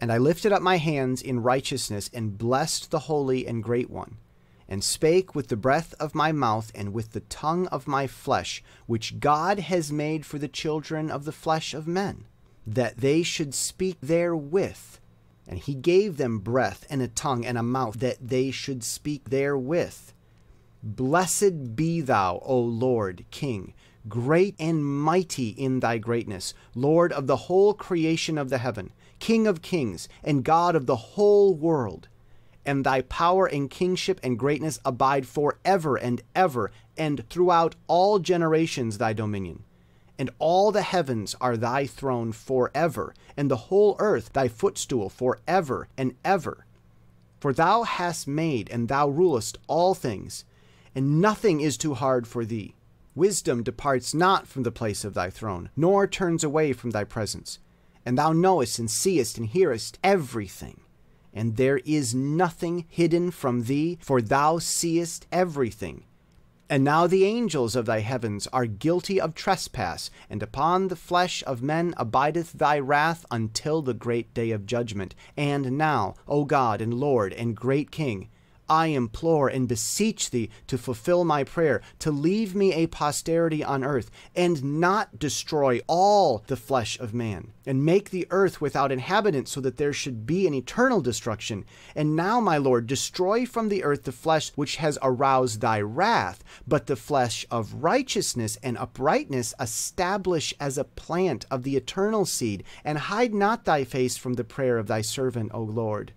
And I lifted up my hands in righteousness, and blessed the Holy and Great One, and spake with the breath of my mouth, and with the tongue of my flesh, which God has made for the children of the flesh of men, that they should speak therewith. And he gave them breath, and a tongue, and a mouth, that they should speak therewith. Blessed be thou, O Lord, King, great and mighty in thy greatness, Lord of the whole creation of the heaven, King of kings, and God of the whole world. And thy power and kingship and greatness abide for ever and ever, and throughout all generations thy dominion. And all the heavens are thy throne for ever, and the whole earth thy footstool for ever and ever. For thou hast made, and thou rulest all things, and nothing is too hard for thee. Wisdom departs not from the place of thy throne, nor turns away from thy presence. And thou knowest and seest and hearest everything. And there is nothing hidden from thee, for thou seest everything. And now the angels of thy heavens are guilty of trespass, and upon the flesh of men abideth thy wrath until the great day of judgment. And now, O God and Lord and great King, I implore and beseech thee to fulfill my prayer, to leave me a posterity on earth, and not destroy all the flesh of man, and make the earth without inhabitants, so that there should be an eternal destruction. And now, my Lord, destroy from the earth the flesh which has aroused thy wrath, but the flesh of righteousness and uprightness establish as a plant of the eternal seed, and hide not thy face from the prayer of thy servant, O Lord.